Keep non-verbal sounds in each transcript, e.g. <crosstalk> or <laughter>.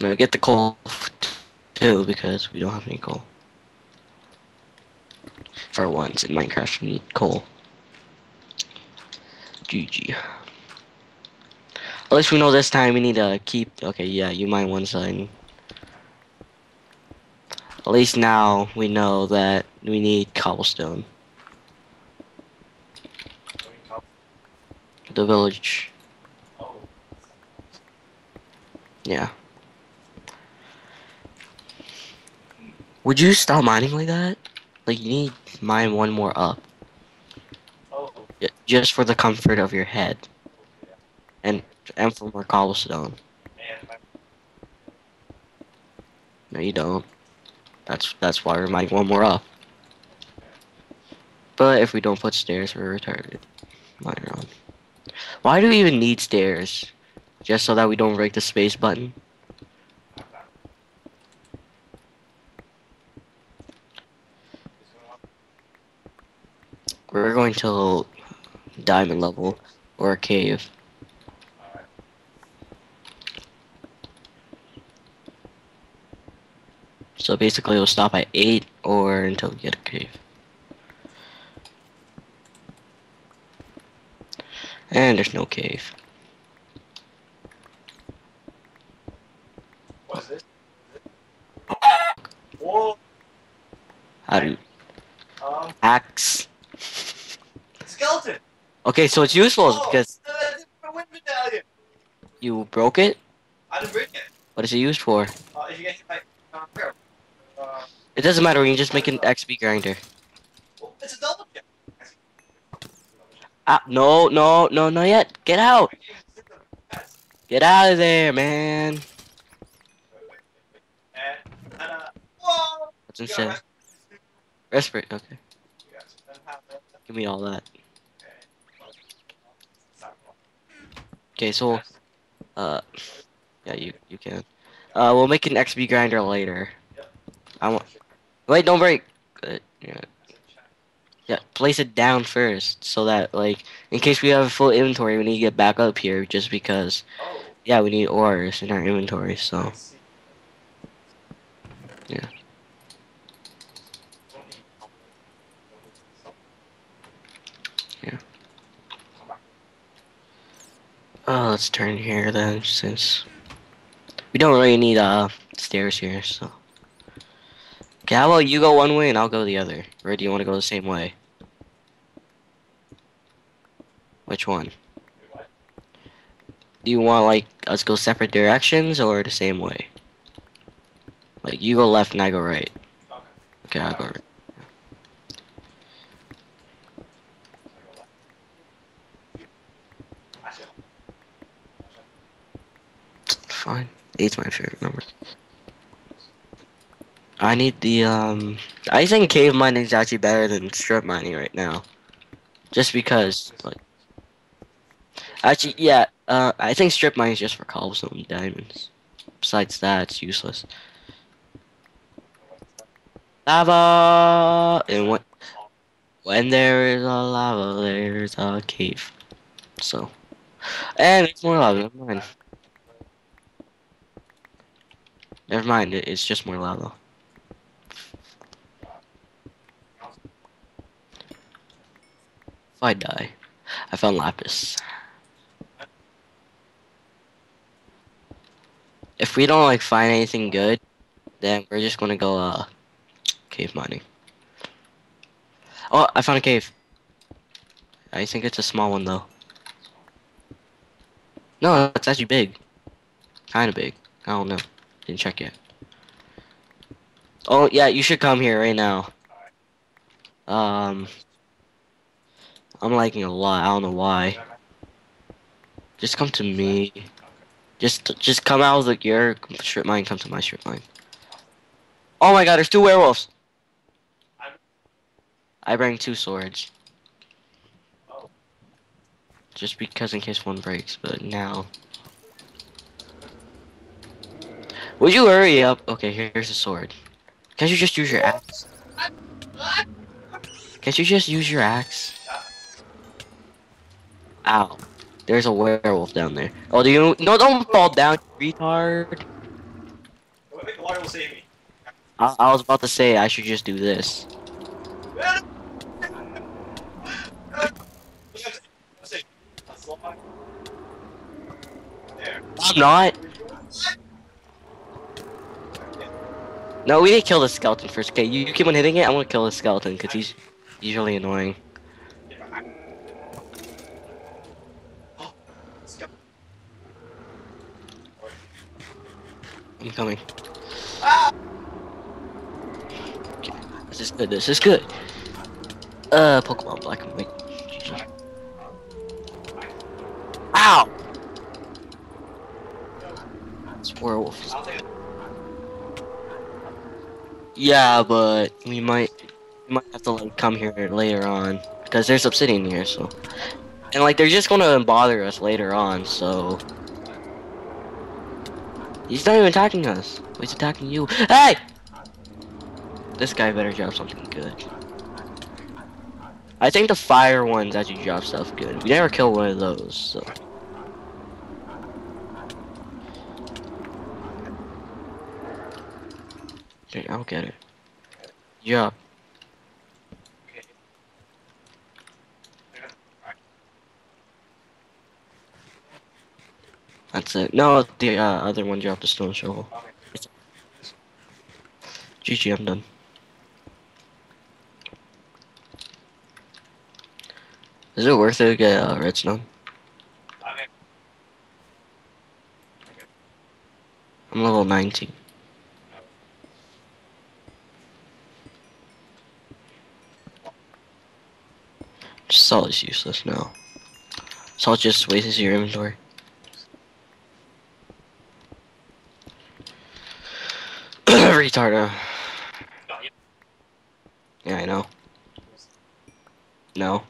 No, get the coal too because we don't have any coal. For once in Minecraft, we need coal. GG. At least we know this time we need to keep. Okay, yeah, you mine one side. At least now we know that we need cobblestone. The village. Yeah. Would you stop mining like that? Like you need mine one more up. Oh, Just for the comfort of your head. And and for more cobblestone. man. No you don't. That's that's why we're mining one more up. But if we don't put stairs we're retarded. On. Why do we even need stairs? Just so that we don't break the space button? We're going to diamond level or a cave. So basically we'll stop at 8 or until we get a cave. And there's no cave. What's this? Whoa. How do you... Um, Axe. Skeleton. Okay, so it's useful Oh, because uh, you broke it? I didn't break it. What is it used for? Uh, you get uh. Uh, It doesn't matter, we can just make an XP grinder. well, it's a double jump. Ah, no, no, no, not yet. Get out! Get out of there, man. Uh! What's You Respirate, okay. Give me all that. okay. So, uh, yeah, you, you can. Uh, we'll make an XP grinder later. I want, wait, don't break. Good, yeah. Yeah, place it down first, so that, like, in case we have a full inventory, we need to get back up here, just because, yeah, we need ores in our inventory, so. Yeah. Oh, let's turn here then, since we don't really need uh stairs here. So, okay, how about you go one way and I'll go the other, or do you want to go the same way? Which one? Do you want like us go separate directions or the same way? Like you go left and I go right. Okay. I'll go right. Eight's my favorite number. I need the um. I think cave mining is actually better than strip mining right now, just because like. Actually, yeah. Uh, I think strip mining is just for cobblestone and diamonds. Besides that, it's useless. Lava, and what? When there is a lava, there's a cave. So, and it's more lava. Never mind. Never mind. It's just more lava. If I die, I found lapis. If we don't like find anything good, then we're just gonna go uh cave mining. Oh, I found a cave. I think it's a small one though. No, it's actually big. Kind of big. I don't know. Didn't check yet. Oh yeah, you should come here right now. Um, I'm liking a lot. I don't know why. Just come to me. Just, just come out of the, your strip mine. Come to my strip mine. Oh my God! There's two werewolves. I bring two swords. Just because in case one breaks, but now. Would you hurry up? Okay, here's a sword. Can't you just use your axe? Can't you just use your axe? Ow. There's a werewolf down there. Oh, do you? No, don't fall down, retard. I think water will save me. I, I was about to say I should just do this. I'm not. No, we need to kill the skeleton first. Okay, you, keep on hitting it. I'm gonna kill the skeleton because he's usually annoying. I'm coming. Okay, this is good. This is good. Uh, Pokemon Black and White. Ow! It's werewolf. Yeah, but we might we might have to like come here later on because there's obsidian here, so and like they're just gonna bother us later on, so he's not even attacking us. He's attacking you. Hey! This guy better drop something good. I think the fire ones actually drop stuff good. We never kill one of those, so. Okay, I'll get it. Yeah. That's it. No, the uh, other one dropped a stone shovel. GG, I'm done. Is it worth it to get uh, redstone? I'm level 19. Salt is useless now. Salt just wastes your inventory. <clears throat> Retard. No, you- Yeah, I know. No.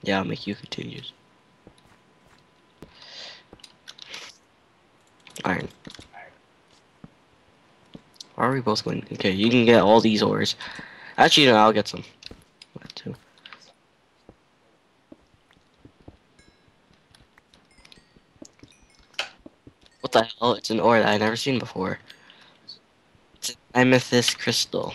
Yeah, I'll make you continue. Iron. Why are we both going? Okay, you can get all these ores. Actually, no, I'll get some. Two. What the hell? It's an ore that I've never seen before. It's an amethyst crystal.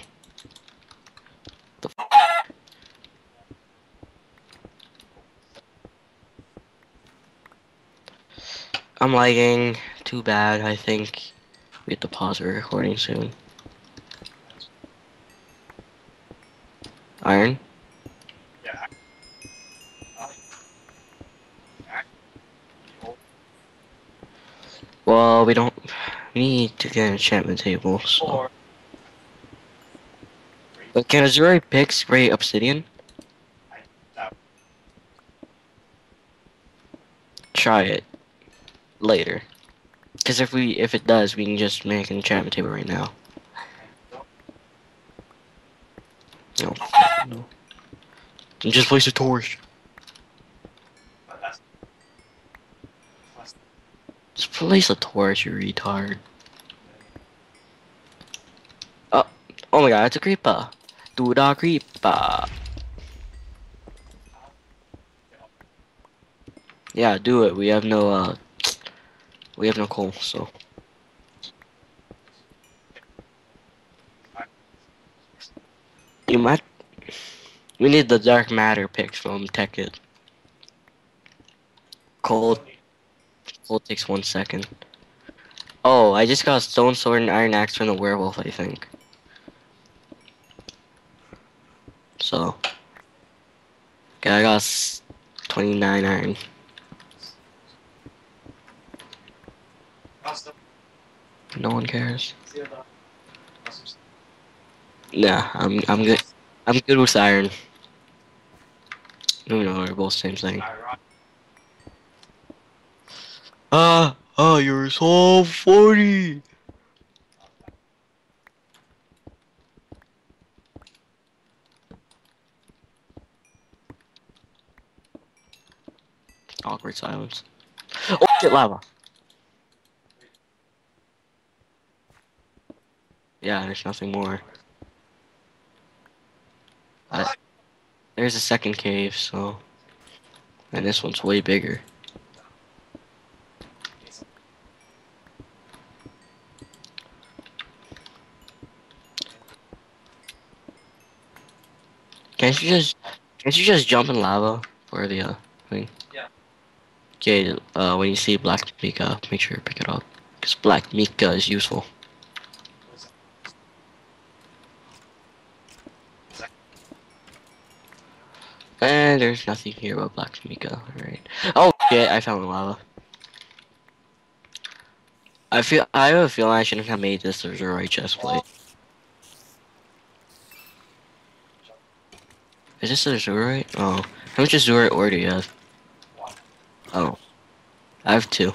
I'm lagging. Too bad. I think we have to pause the recording soon. Iron. Yeah. Well, we don't. Need to get an enchantment table. So. But can Azuri pick great obsidian? Try it later. Because if we if it does, we can just make an enchantment table right now. No. No. And just place a torch. But that's. that's Just place a torch, you retard. Oh, oh my god, it's a creeper. Do the creeper. Yeah, do it. We have no uh we have no coal, so you might we need the dark matter picks from Tekkit. Coal coal takes one second. Oh, I just got a stone sword and iron axe from the werewolf, I think. So Okay, I got 29 iron. No one cares. Nah, I'm I'm good. I'm good with iron. No, no, we're both same thing. Ah, ah, you're so funny. Awkward silence. Oh shit, lava. Yeah, there's nothing more. Uh, there's a second cave, so... And this one's way bigger. Can't you just can't you just jump in lava for the uh, thing? Yeah. Okay, uh, when you see black Mica, make sure you pick it up. Because black Mica is useful. There's nothing here about black Mica, alright. Oh yeah, I found lava. I feel I have a feeling I shouldn't have made this a right chest plate. Is this a Azurite? Oh. How much Azurite ore do you have? Oh. I have two.